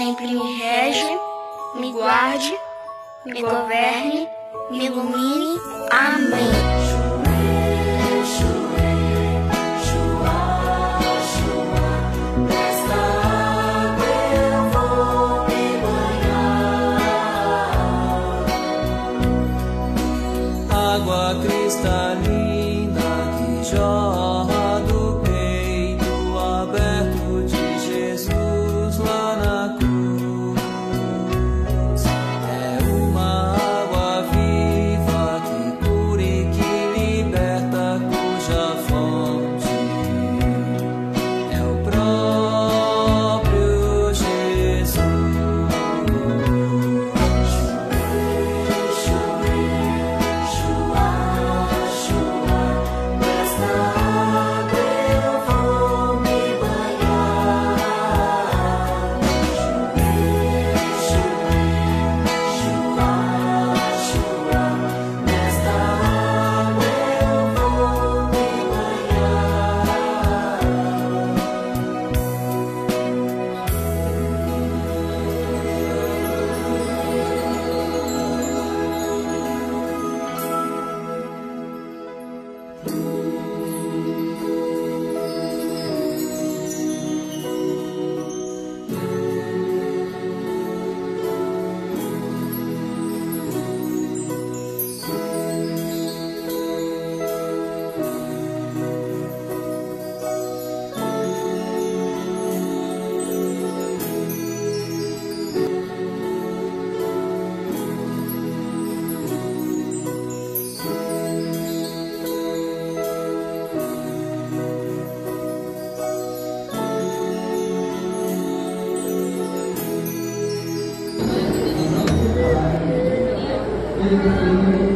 sempre me rege, me guarde, me governe, me ilumine. Amém. Maria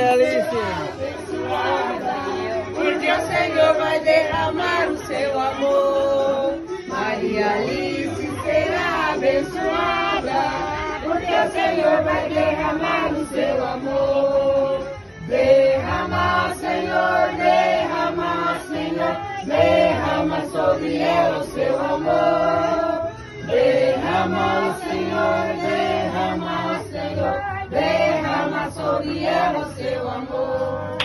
Alice. Porque o Senhor vai derramar o seu amor. Maria Alice será abençoada. Porque o Senhor vai derramar o seu amor. Derrama, Senhor, derrama, Senhor, derrama sobre ela o seu amor. Derrama, Senhor, sobre ela o seu amor.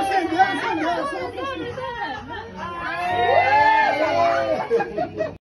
Acendeu, acendeu, acendeu.